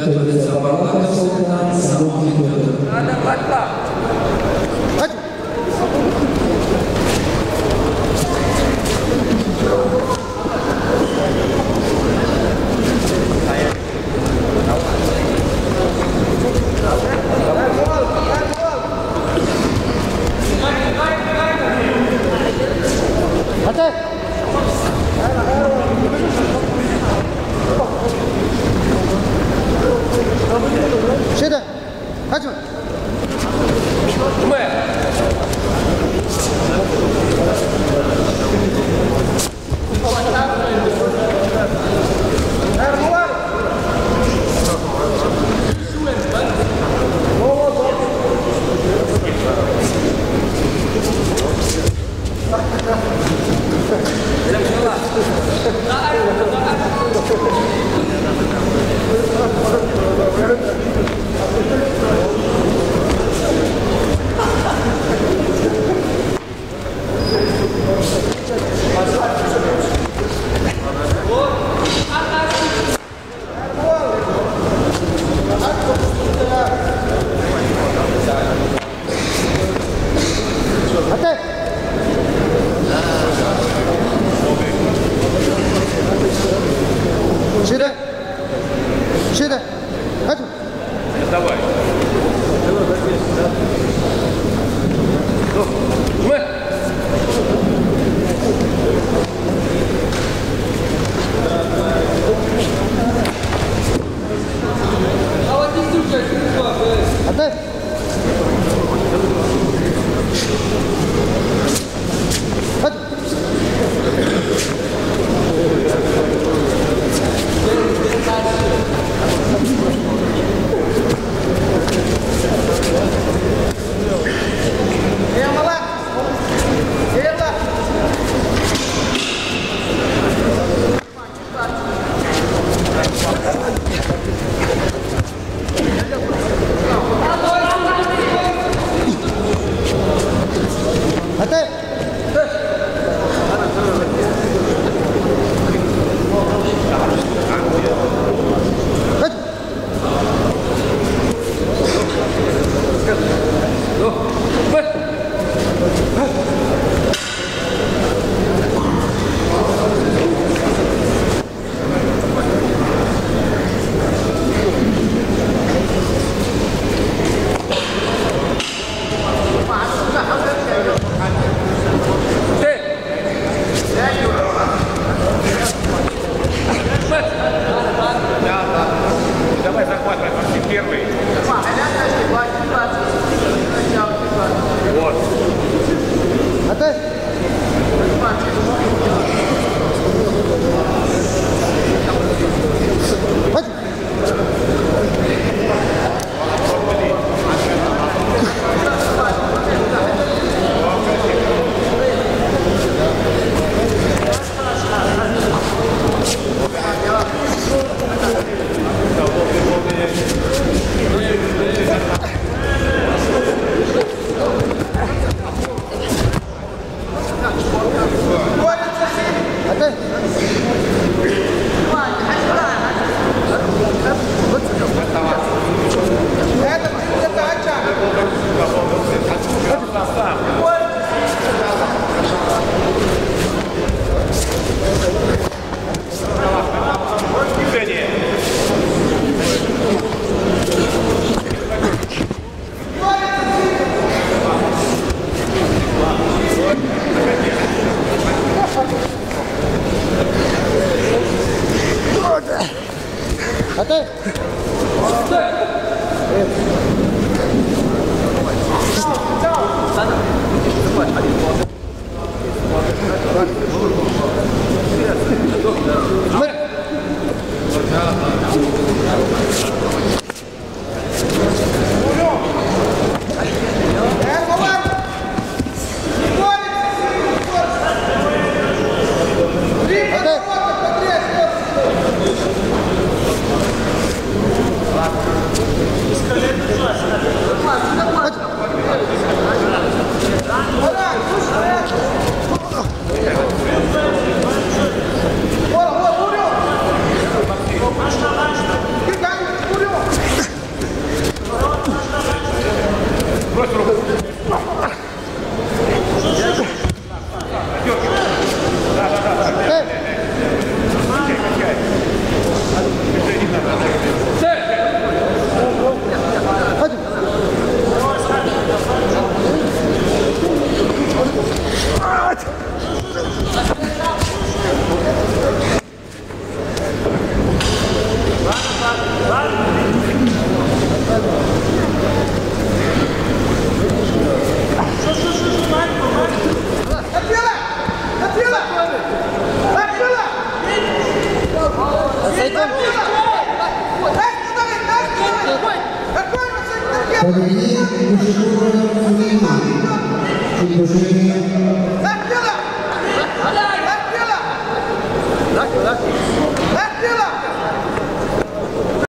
готовится Палата Султан Самохин Петр. うまい现在 Давай захватывай почти первый. Вот. А ты? hari ini bersyukur menerima Indonesia Laki-laki Laki-laki Laki-laki